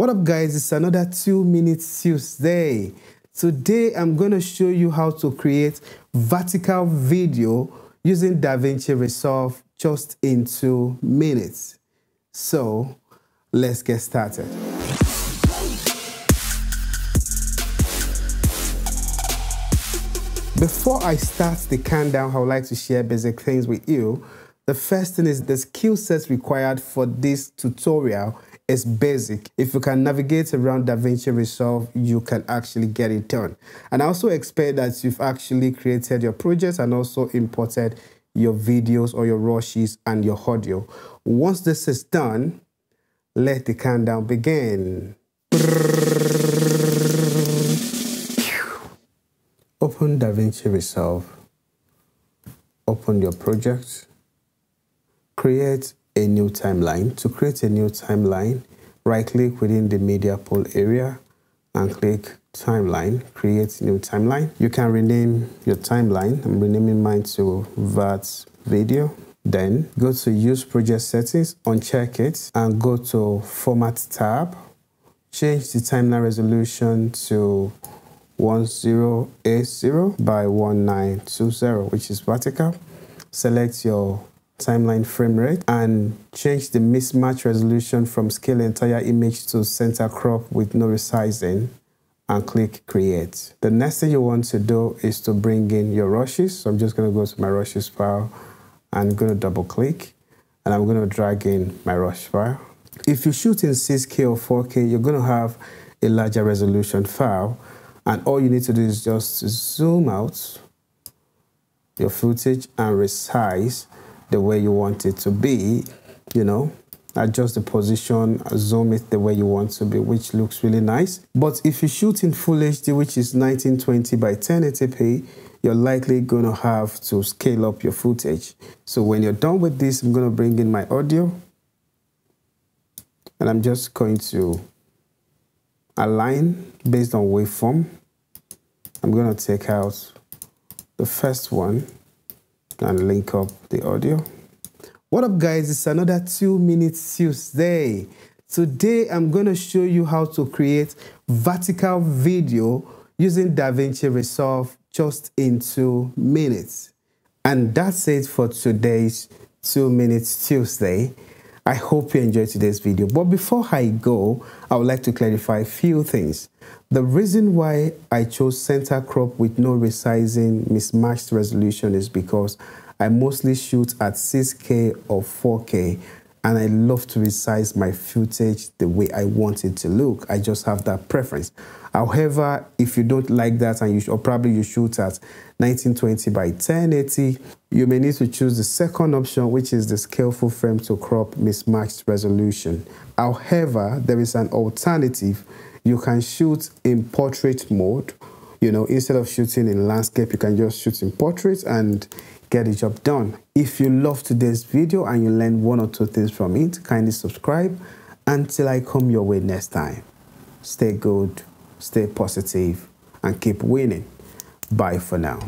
What up guys, it's another 2 minutes Tuesday. Today I'm going to show you how to create vertical video using DaVinci Resolve just in 2 minutes. So let's get started. Before I start the countdown, I would like to share basic things with you. The first thing is the skill sets required for this tutorial is basic. If you can navigate around DaVinci Resolve, you can actually get it done. And I also expect that you've actually created your projects and also imported your videos or your rushes and your audio. Once this is done, let the countdown begin. Open DaVinci Resolve. Open your project. Create a new timeline. To create a new timeline, right click within the media pool area and click timeline, create new timeline. You can rename your timeline. I'm renaming mine to VAT video. Then go to use project settings, uncheck it and go to format tab. Change the timeline resolution to 1080 by 1920, which is vertical. Select your timeline frame rate and change the mismatch resolution from scale entire image to center crop with no resizing and click create. The next thing you want to do is to bring in your rushes. So I'm just going to go to my rushes file and I'm going to double click and I'm going to drag in my rush file. If you shoot in 6K or 4K, you're going to have a larger resolution file and all you need to do is just zoom out your footage and resize the way you want it to be, you know, adjust the position, zoom it the way you want to be, which looks really nice. But if you shoot in Full HD, which is 1920 by 1080p, you're likely going to have to scale up your footage. So when you're done with this, I'm going to bring in my audio and I'm just going to align based on waveform. I'm going to take out the first one and link up the audio. What up guys, it's another 2 minutes Tuesday. Today I'm going to show you how to create vertical video using DaVinci Resolve just in 2 minutes. And that's it for today's 2 minutes Tuesday. I hope you enjoyed today's video. But before I go, I would like to clarify a few things. The reason why I chose center crop with no resizing mismatched resolution is because I mostly shoot at 6K or 4K and I love to resize my footage the way I want it to look. I just have that preference. However, if you don't like that and you or probably you shoot at 1920 by 1080, you may need to choose the second option, which is the scale full frame to crop mismatched resolution. However, there is an alternative. You can shoot in portrait mode. You know, instead of shooting in landscape, you can just shoot in portrait and get the job done. If you love today's video and you learned one or two things from it, kindly subscribe until I come your way next time. Stay good stay positive, and keep winning. Bye for now.